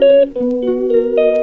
Música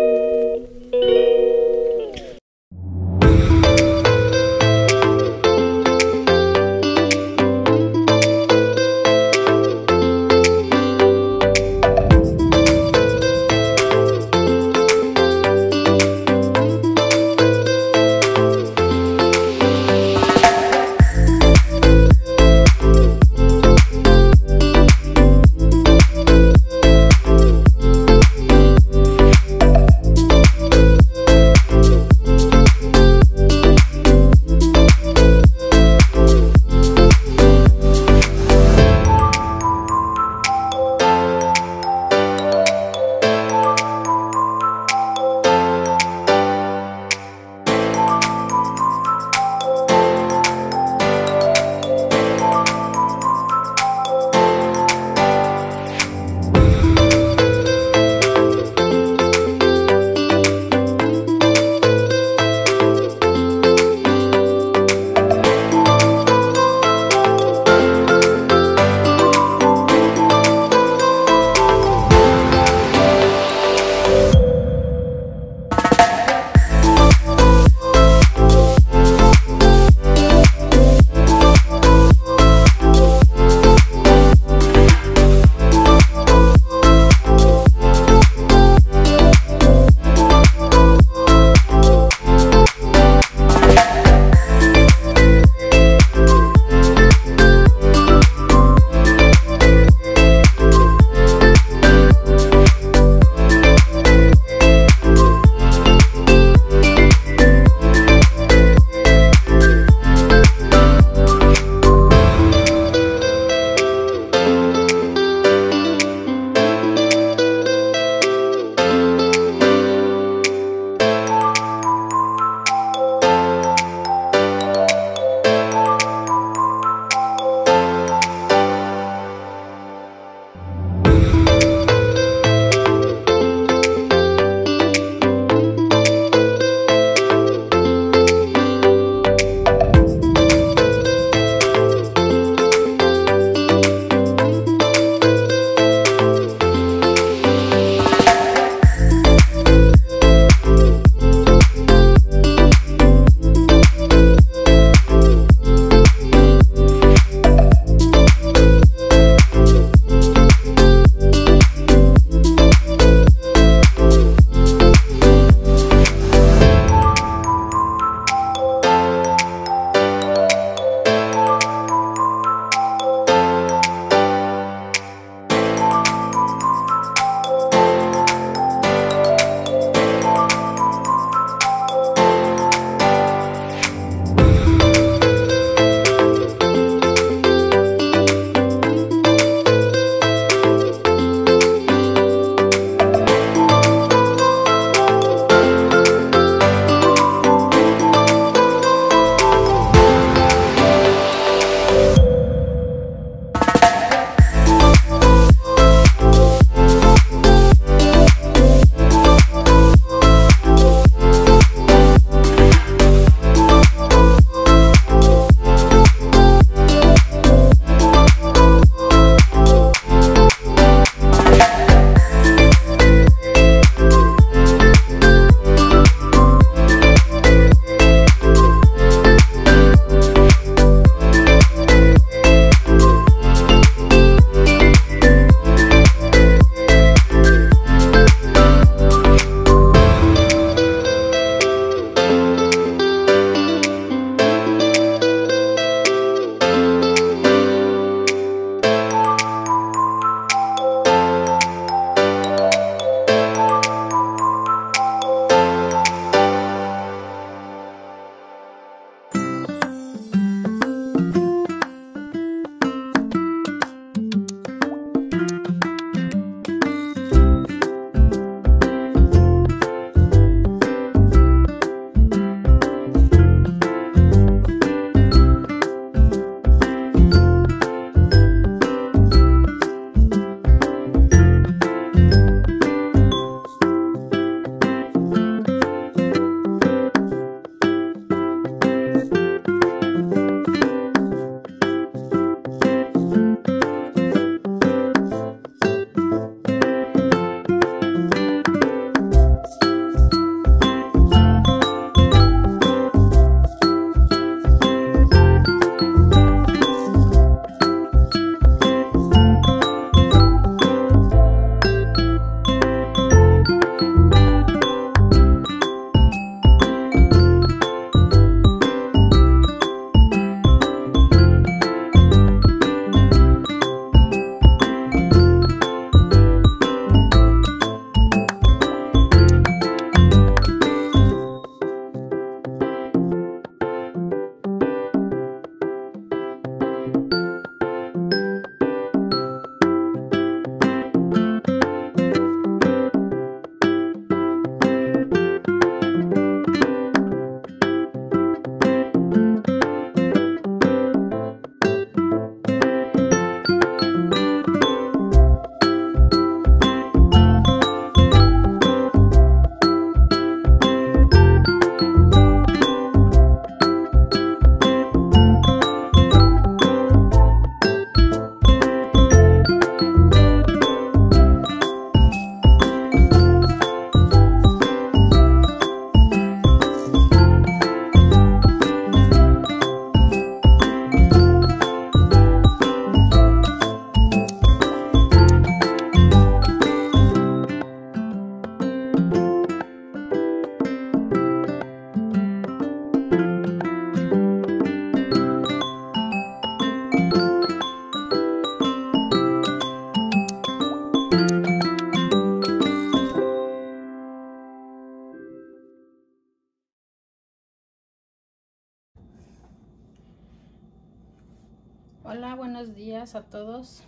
a todos.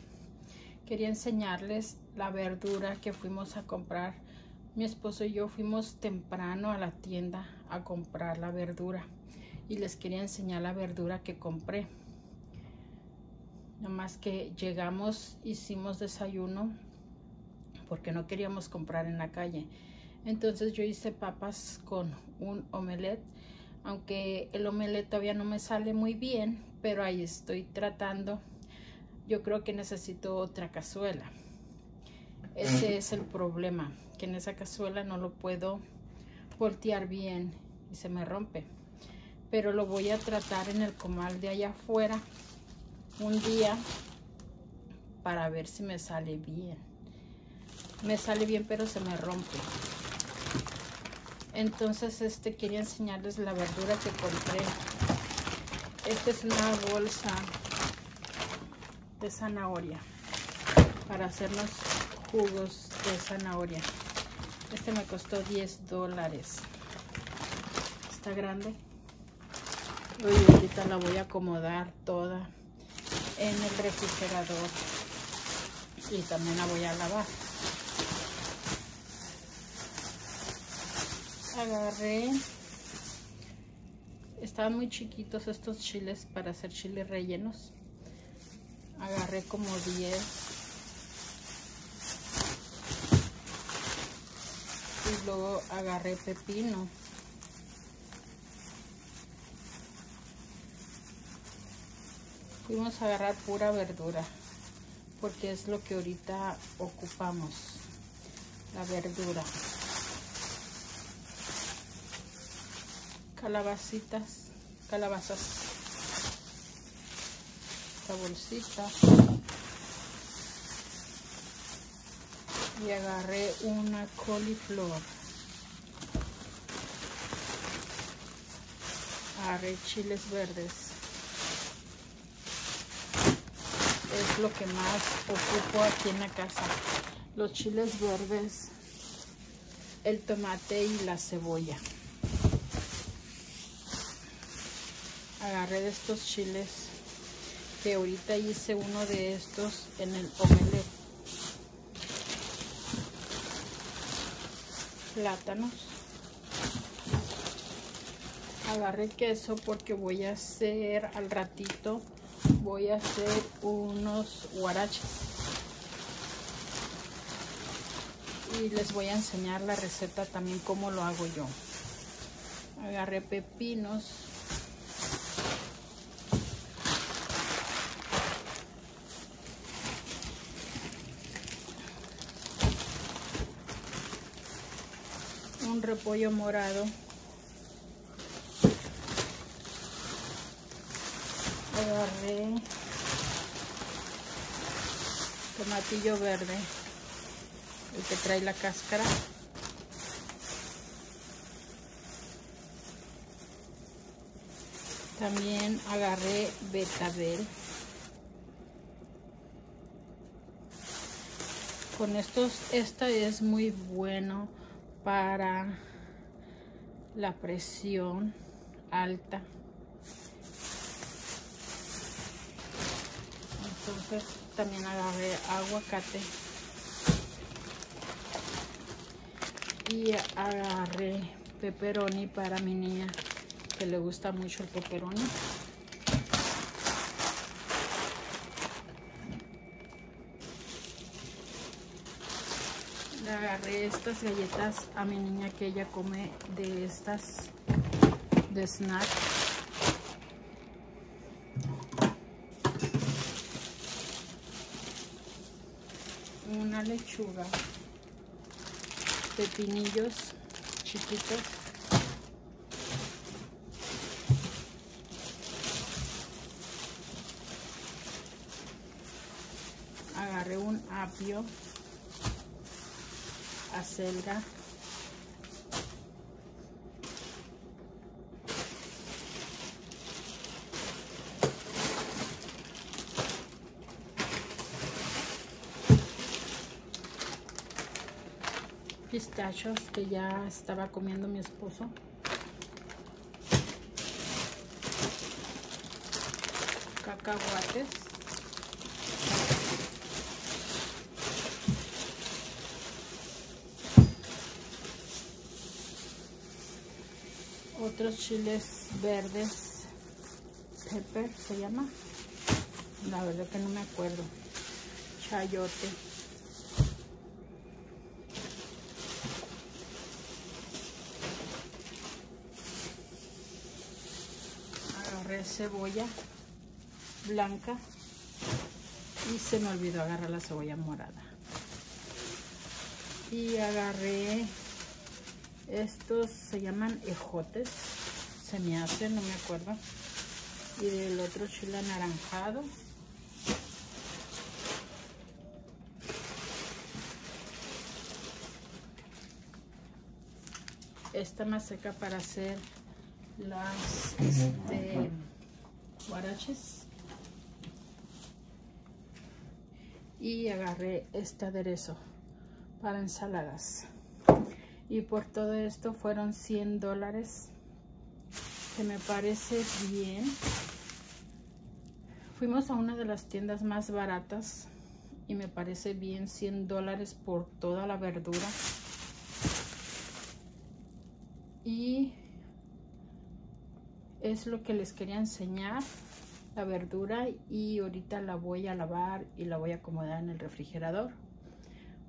Quería enseñarles la verdura que fuimos a comprar. Mi esposo y yo fuimos temprano a la tienda a comprar la verdura. Y les quería enseñar la verdura que compré. Nomás que llegamos, hicimos desayuno porque no queríamos comprar en la calle. Entonces yo hice papas con un omelette aunque el omelette todavía no me sale muy bien, pero ahí estoy tratando. Yo creo que necesito otra cazuela. Ese es el problema, que en esa cazuela no lo puedo voltear bien y se me rompe. Pero lo voy a tratar en el comal de allá afuera un día para ver si me sale bien. Me sale bien, pero se me rompe. Entonces, este quería enseñarles la verdura que compré. Esta es una bolsa de zanahoria para hacernos jugos de zanahoria. Este me costó 10 dólares. Está grande. Y ahorita la voy a acomodar toda en el refrigerador. Y también la voy a lavar. agarré estaban muy chiquitos estos chiles para hacer chiles rellenos agarré como 10 y luego agarré pepino. Fuimos a agarrar pura verdura porque es lo que ahorita ocupamos la verdura. Calabacitas, calabazas, esta bolsita y agarré una coliflor. Agarré chiles verdes. Es lo que más ocupo aquí en la casa. Los chiles verdes, el tomate y la cebolla. agarré de estos chiles que ahorita hice uno de estos en el omelette. Plátanos. Agarré queso porque voy a hacer al ratito voy a hacer unos guaraches y les voy a enseñar la receta también cómo lo hago yo. Agarré pepinos repollo morado. Agarré tomatillo verde el que trae la cáscara. También agarré betabel. Con estos esta es muy bueno para la presión alta. Entonces también agarré aguacate y agarré pepperoni para mi niña que le gusta mucho el pepperoni. le agarré estas galletas a mi niña que ella come de estas de snack. Una lechuga pepinillos chiquitos. Agarré un apio acelga. Pistachos que ya estaba comiendo mi esposo. Cacahuates otros chiles verdes pepper se llama la verdad que no me acuerdo. Chayote. Agarré cebolla blanca y se me olvidó agarrar la cebolla morada. Y agarré estos se llaman ejotes se me hace no me acuerdo. Y del otro chile anaranjado. Esta más seca para hacer las este, guaraches. Y agarré este aderezo para ensaladas y por todo esto fueron 100 dólares que me parece bien. Fuimos a una de las tiendas más baratas y me parece bien 100 dólares por toda la verdura. Y es lo que les quería enseñar la verdura y ahorita la voy a lavar y la voy a acomodar en el refrigerador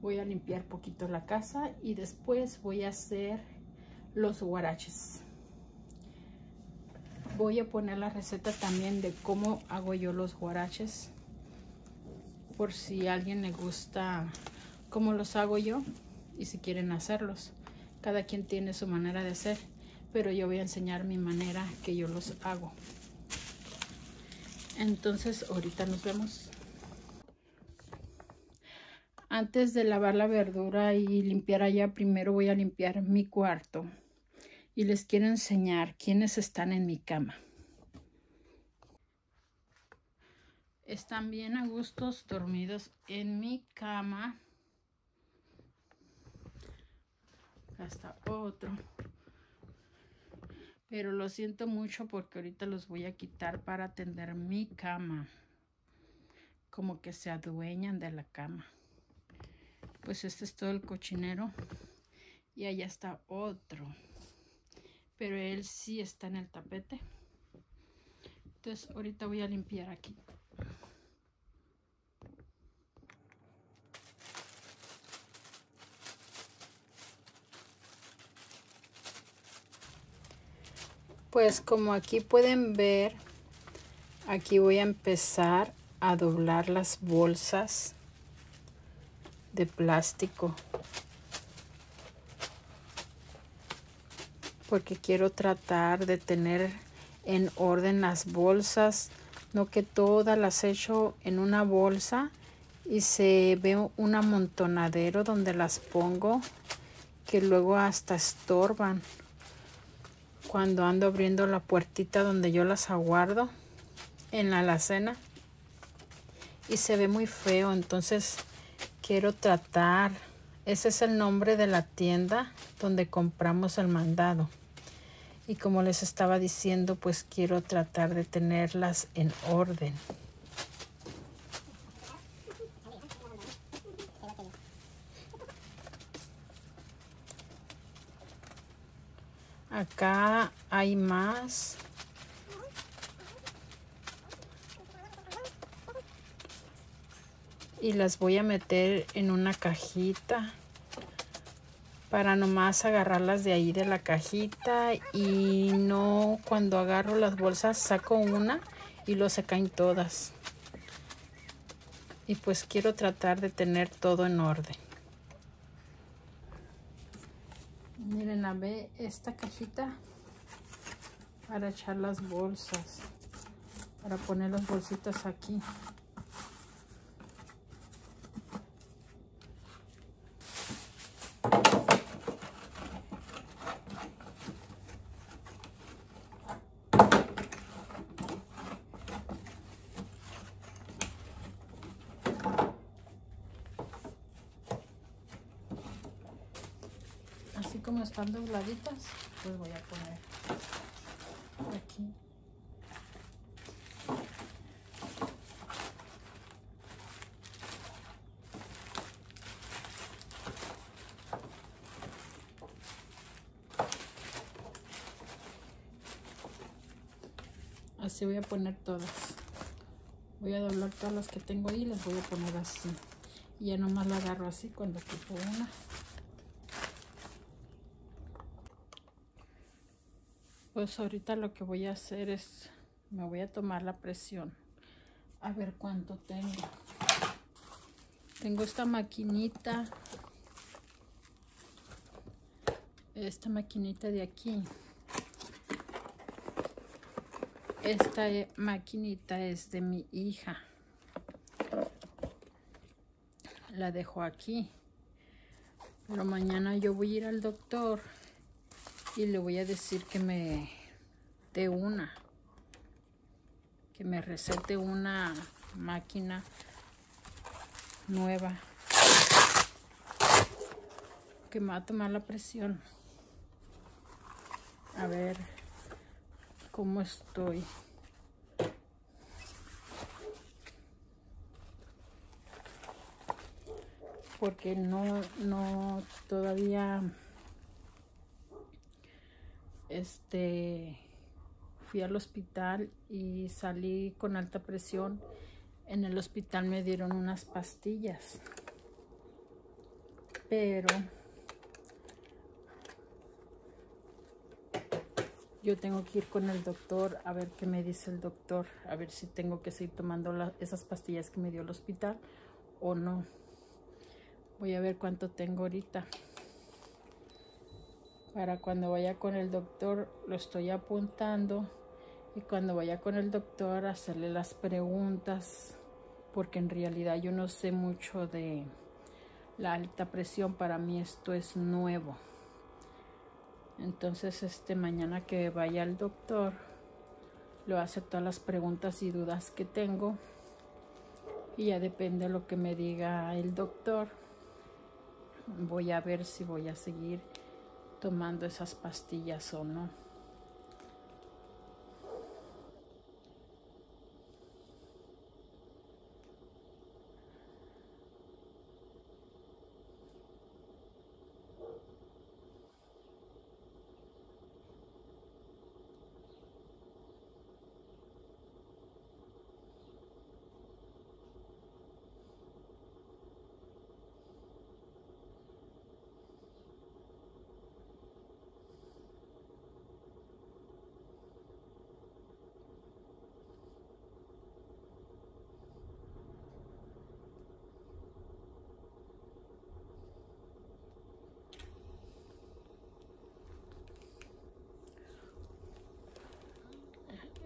voy a limpiar poquito la casa y después voy a hacer los guaraches voy a poner la receta también de cómo hago yo los guaraches por si a alguien le gusta cómo los hago yo y si quieren hacerlos cada quien tiene su manera de hacer, pero yo voy a enseñar mi manera que yo los hago. Entonces, ahorita nos vemos. Antes de lavar la verdura y limpiar allá, primero voy a limpiar mi cuarto. Y les quiero enseñar quiénes están en mi cama. Están bien a gustos dormidos en mi cama. hasta otro pero lo siento mucho porque ahorita los voy a quitar para atender mi cama como que se adueñan de la cama pues este es todo el cochinero y allá está otro pero él sí está en el tapete. Entonces ahorita voy a limpiar aquí. Pues como aquí pueden ver, aquí voy a empezar a doblar las bolsas de plástico. Porque quiero tratar de tener en orden las bolsas, no que todas las echo en una bolsa y se ve un amontonadero donde las pongo que luego hasta estorban cuando ando abriendo la puertita donde yo las aguardo en la alacena y se ve muy feo entonces quiero tratar. Ese es el nombre de la tienda donde compramos el mandado. Y como les estaba diciendo pues quiero tratar de tenerlas en orden. Acá hay más. Y las voy a meter en una cajita para nomás agarrarlas de ahí de la cajita y no cuando agarro las bolsas saco una y lo se caen todas. Y pues quiero tratar de tener todo en orden. miren la ve esta cajita para echar las bolsas para poner las bolsitas aquí como están dobladitas, pues voy a poner aquí. Así voy a poner todas. Voy a doblar todas las que tengo ahí y las voy a poner así. Y ya nomás la agarro así cuando quito una. Pues ahorita lo que voy a hacer es, me voy a tomar la presión. A ver cuánto tengo. Tengo esta maquinita. Esta maquinita de aquí. Esta maquinita es de mi hija. La dejo aquí. Pero mañana yo voy a ir al doctor y le voy a decir que me dé una. Que me recete una máquina nueva. Que me va a tomar la presión. A ver cómo estoy. Porque no, no, todavía, este, fui al hospital y salí con alta presión. En el hospital me dieron unas pastillas. Pero yo tengo que ir con el doctor a ver qué me dice el doctor, a ver si tengo que seguir tomando esas pastillas que me dio el hospital o no. Voy a ver cuánto tengo ahorita. Para cuando vaya con el doctor lo estoy apuntando y cuando vaya con el doctor hacerle las preguntas porque en realidad yo no sé mucho de la alta presión, para mí esto es nuevo. Entonces, este mañana que vaya al doctor, lo hace todas las preguntas y dudas que tengo. Y ya depende de lo que me diga el doctor. Voy a ver si voy a seguir tomando esas pastillas o no.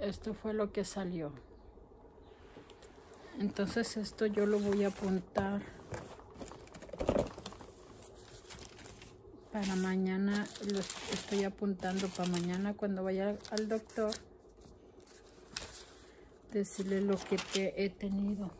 Esto fue lo que salió. Entonces esto yo lo voy a apuntar para mañana lo estoy apuntando para mañana cuando vaya al doctor decirle lo que he tenido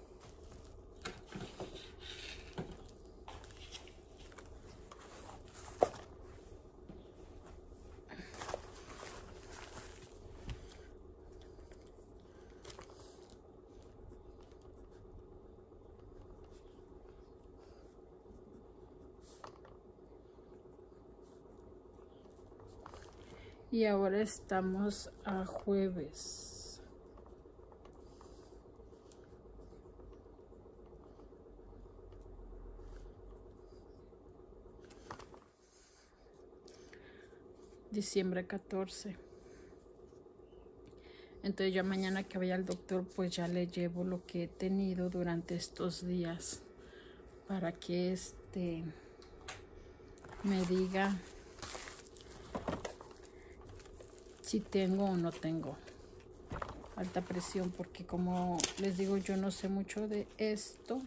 y ahora estamos a jueves. Diciembre 14. Entonces ya mañana que vaya al doctor pues ya le llevo lo que he tenido durante estos días para que este me diga si tengo o no tengo alta presión porque como les digo yo no sé mucho de esto.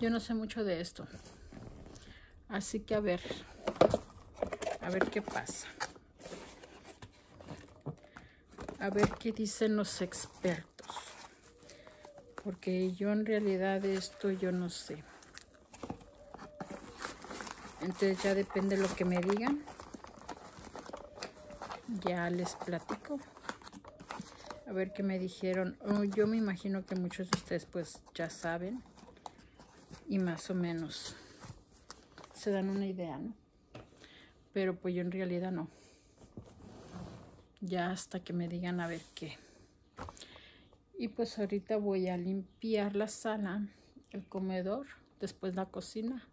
Yo no sé mucho de esto. Así que a ver a ver qué pasa. A ver qué dicen los expertos. Porque yo en realidad esto yo no sé entonces ya depende de lo que me digan ya les platico a ver qué me dijeron oh, yo me imagino que muchos de ustedes pues ya saben y más o menos se dan una idea ¿no? pero pues yo en realidad no ya hasta que me digan a ver qué. Y pues ahorita voy a limpiar la sala, el comedor, después la cocina.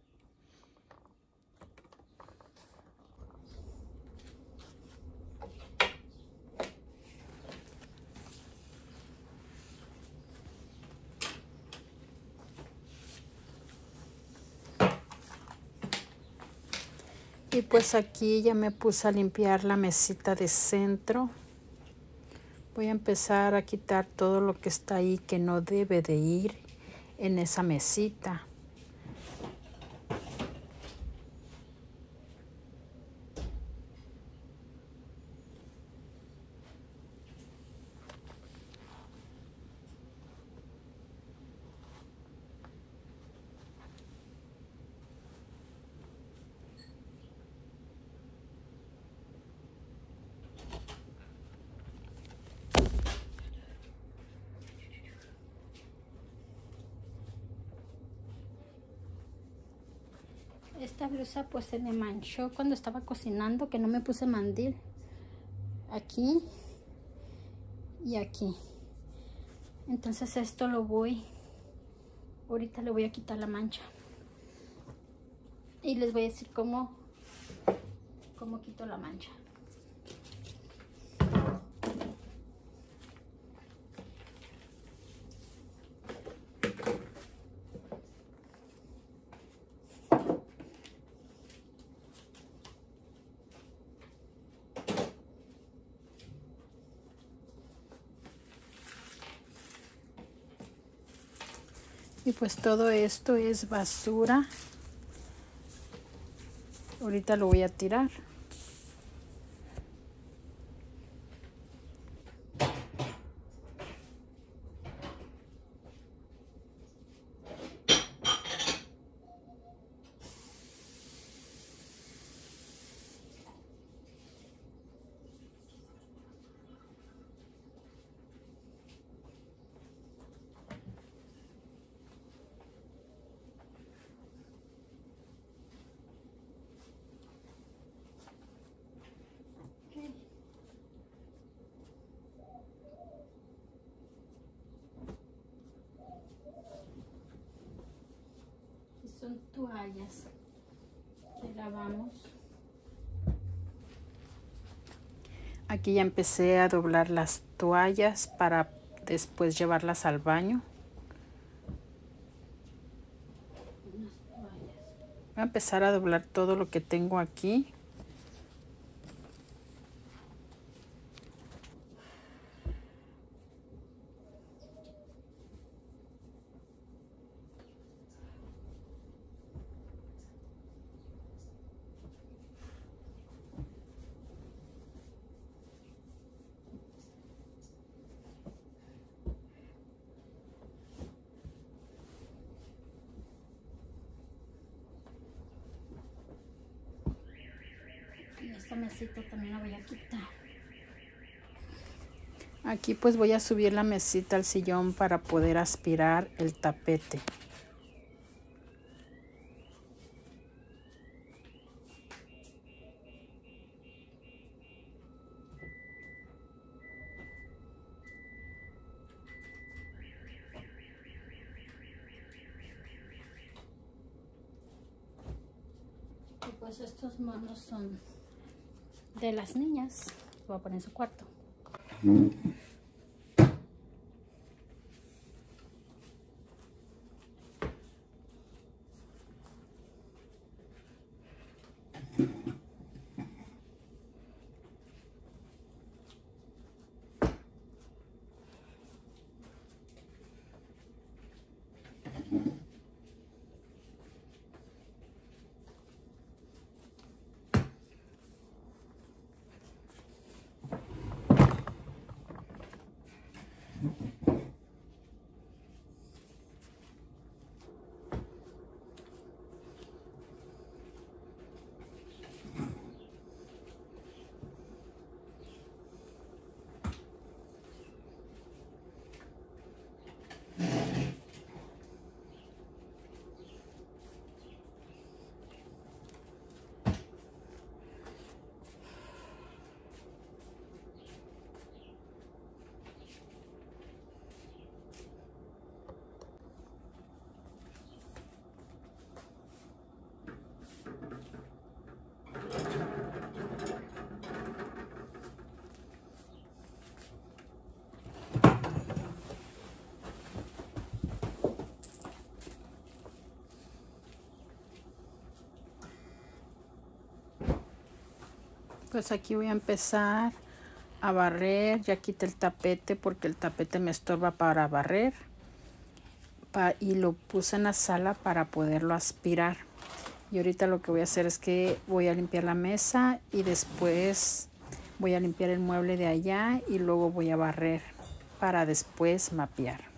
Pues aquí ya me puse a limpiar la mesita de centro. Voy a empezar a quitar todo lo que está ahí que no debe de ir en esa mesita. esta blusa pues se me manchó cuando estaba cocinando que no me puse mandil. Aquí y aquí. Entonces esto lo voy ahorita le voy a quitar la mancha. Y les voy a decir cómo cómo quito la mancha Y pues todo esto es basura. Ahorita lo voy a tirar. son toallas que lavamos. Aquí ya empecé a doblar las toallas para después llevarlas al baño. Voy a empezar a doblar todo lo que tengo aquí. esta mesita también la voy a quitar. Aquí pues voy a subir la mesita al sillón para poder aspirar el tapete. Y pues estos monos son de las niñas. Voy a poner su cuarto. Pues aquí voy a empezar a barrer. Ya quité el tapete porque el tapete me estorba para barrer. y lo puse en la sala para poderlo aspirar. Y ahorita lo que voy a hacer es que voy a limpiar la mesa y después voy a limpiar el mueble de allá y luego voy a barrer para después mapear.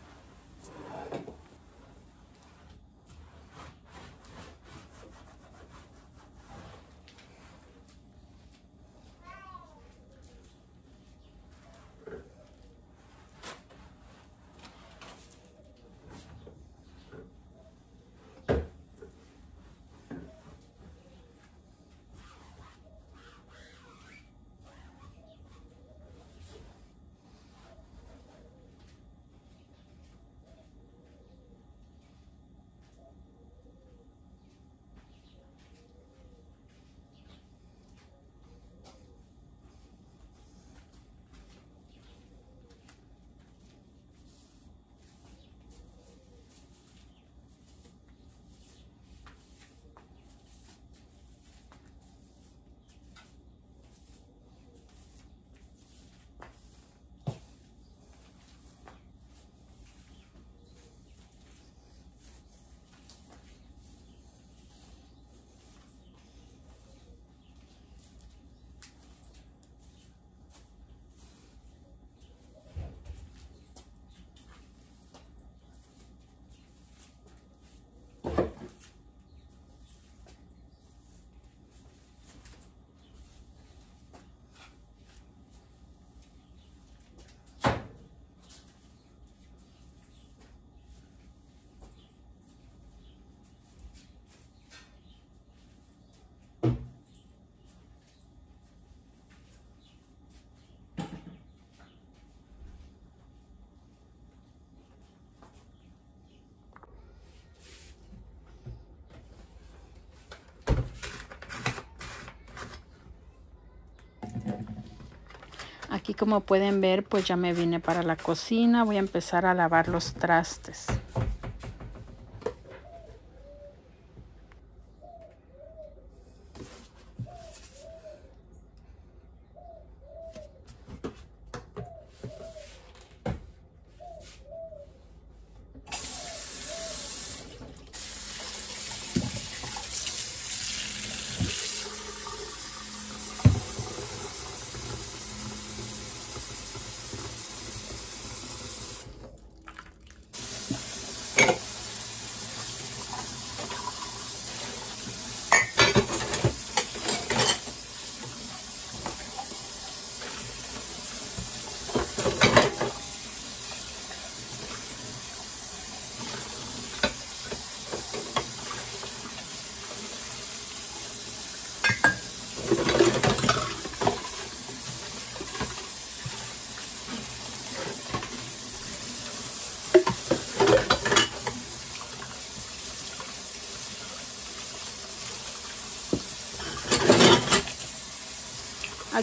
Aquí como pueden ver, pues ya me vine para la cocina. Voy a empezar a lavar los trastes.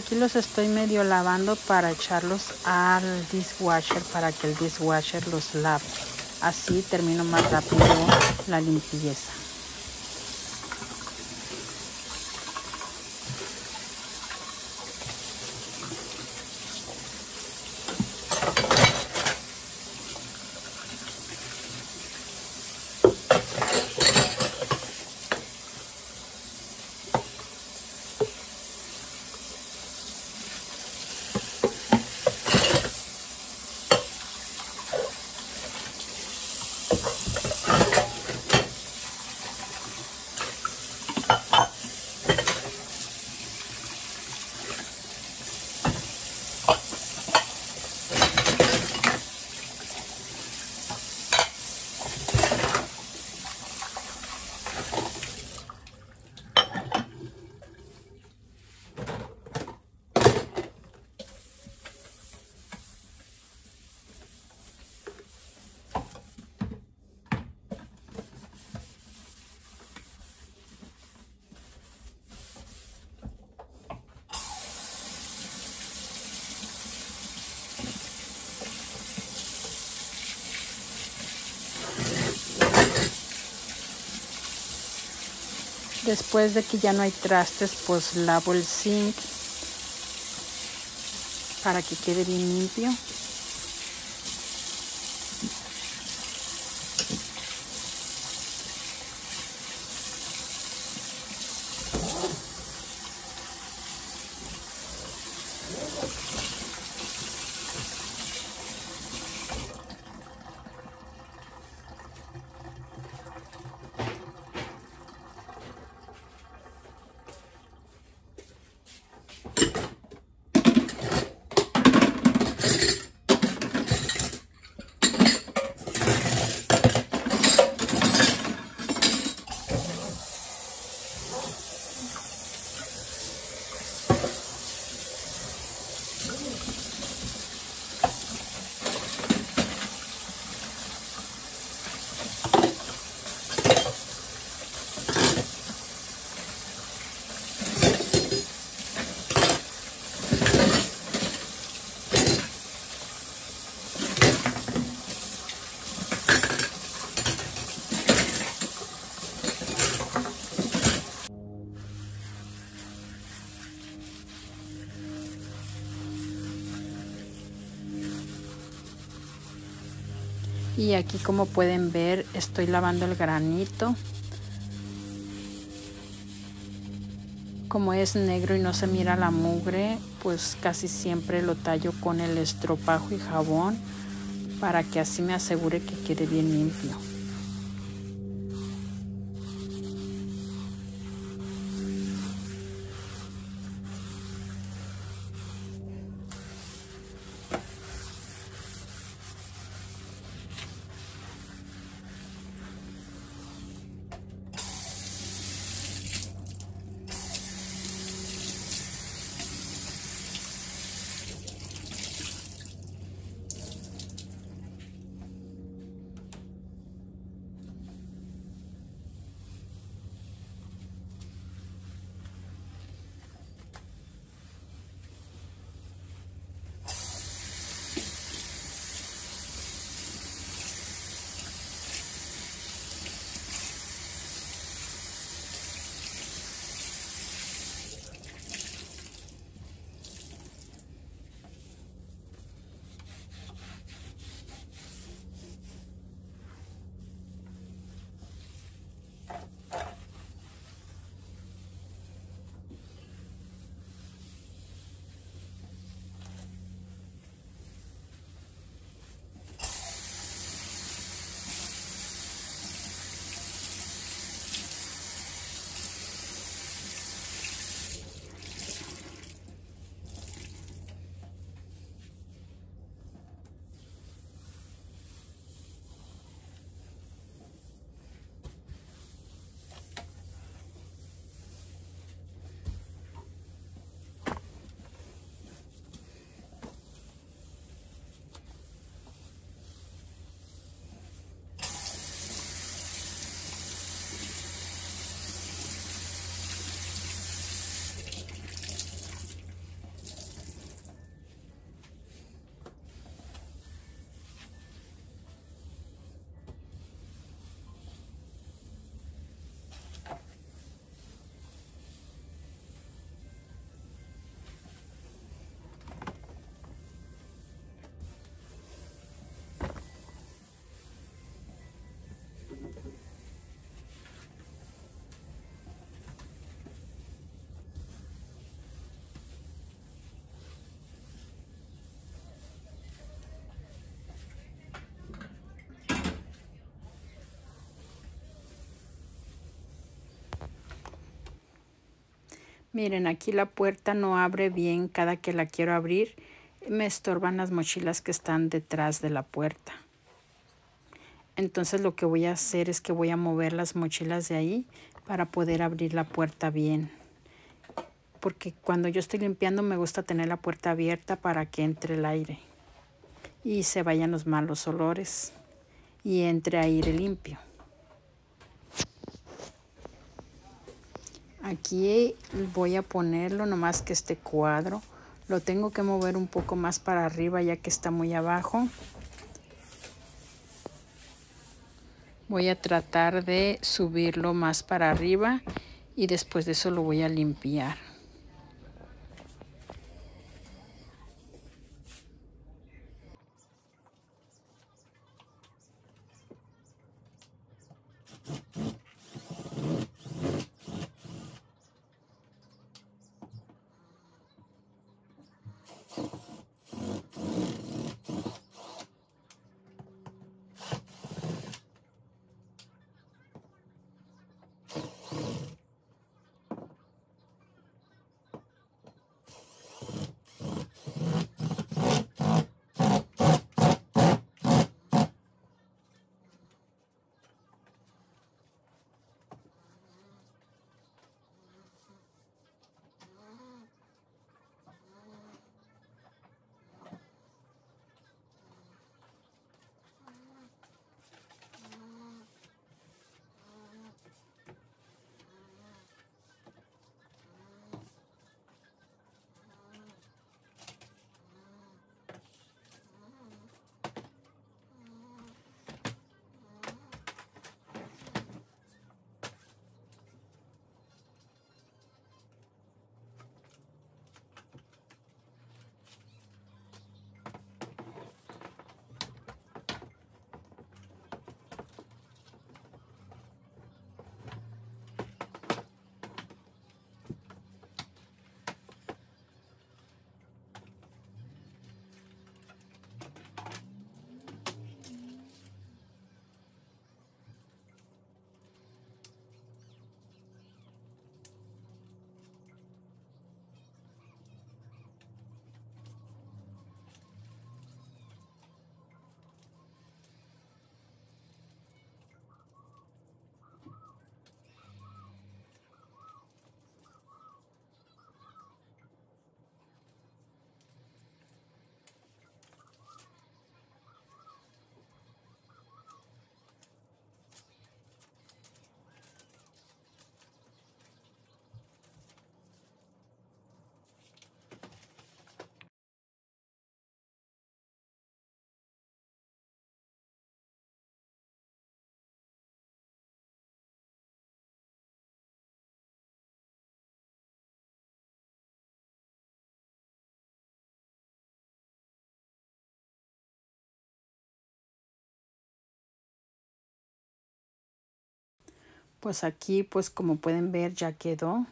Aquí los estoy medio lavando para echarlos al dishwasher para que el dishwasher los lave. Así termino más rápido la limpieza. Después de que ya no hay trastes, pues lavo el zinc para que quede bien limpio. Y aquí como pueden ver estoy lavando el granito. Como es negro y no se mira la mugre pues casi siempre lo tallo con el estropajo y jabón para que así me asegure que quede bien limpio Miren, aquí la puerta no abre bien cada que la quiero abrir. Me estorban las mochilas que están detrás de la puerta. Entonces lo que voy a hacer es que voy a mover las mochilas de ahí para poder abrir la puerta bien. Porque cuando yo estoy limpiando me gusta tener la puerta abierta para que entre el aire y se vayan los malos olores y entre aire limpio. Aquí voy a ponerlo nomás que este cuadro lo tengo que mover un poco más para arriba ya que está muy abajo. Voy a tratar de subirlo más para arriba y después de eso lo voy a limpiar. Pues aquí, pues como pueden ver, ya quedó.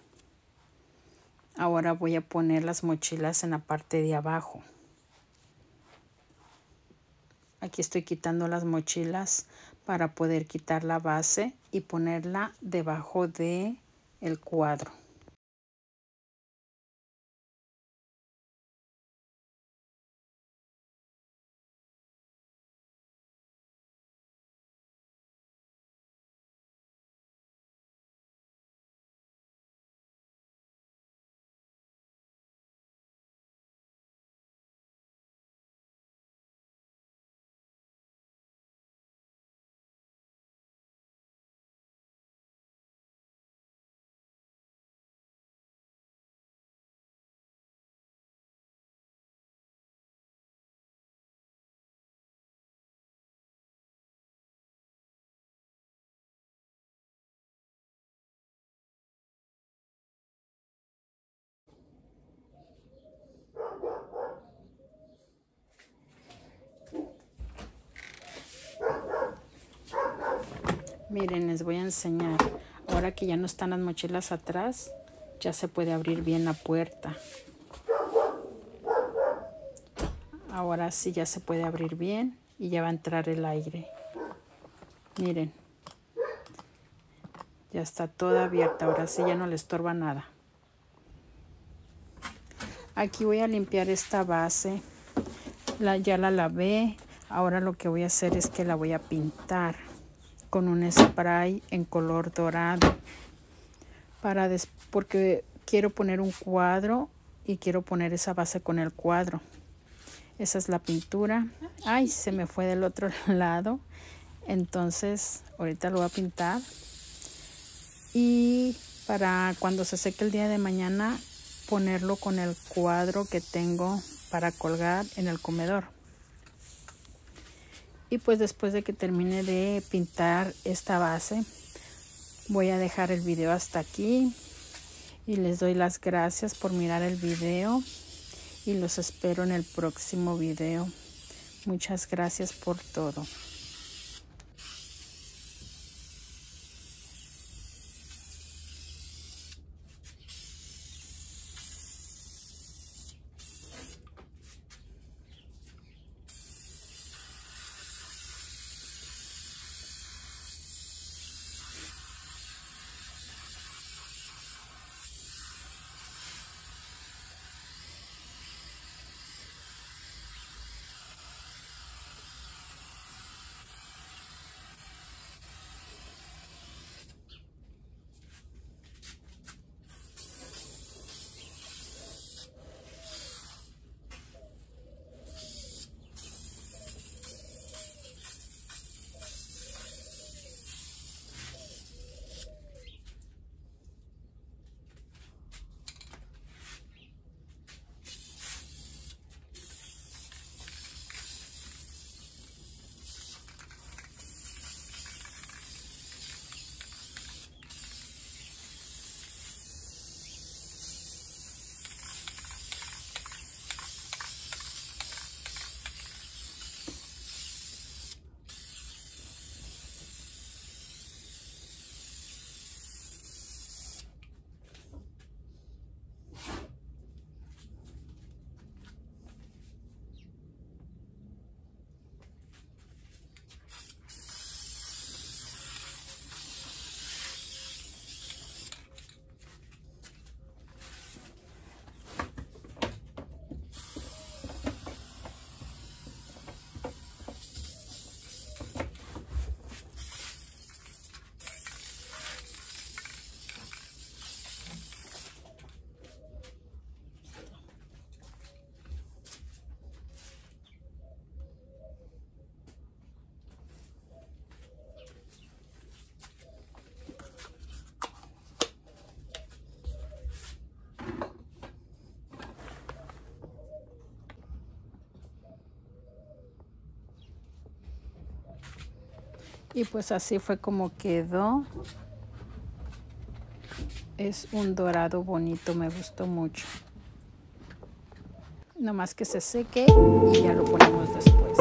Ahora voy a poner las mochilas en la parte de abajo. Aquí estoy quitando las mochilas para poder quitar la base y ponerla debajo de el cuadro. Miren, les voy a enseñar. Ahora que ya no están las mochilas atrás, ya se puede abrir bien la puerta. Ahora sí ya se puede abrir bien y ya va a entrar el aire. Miren. Ya está toda abierta. Ahora sí ya no le estorba nada. Aquí voy a limpiar esta base. La, ya la lavé. Ahora lo que voy a hacer es que la voy a pintar con un spray en color dorado. Para porque quiero poner un cuadro y quiero poner esa base con el cuadro. Esa es la pintura. Ay se me fue del otro lado. Entonces ahorita lo voy a pintar. Y para cuando se seque el día de mañana ponerlo con el cuadro que tengo para colgar en el comedor y pues después de que termine de pintar esta base voy a dejar el video hasta aquí y les doy las gracias por mirar el video y los espero en el próximo video. Muchas gracias por todo Y pues así fue como quedó. Es un dorado bonito, me gustó mucho. más que se seque y ya lo ponemos después.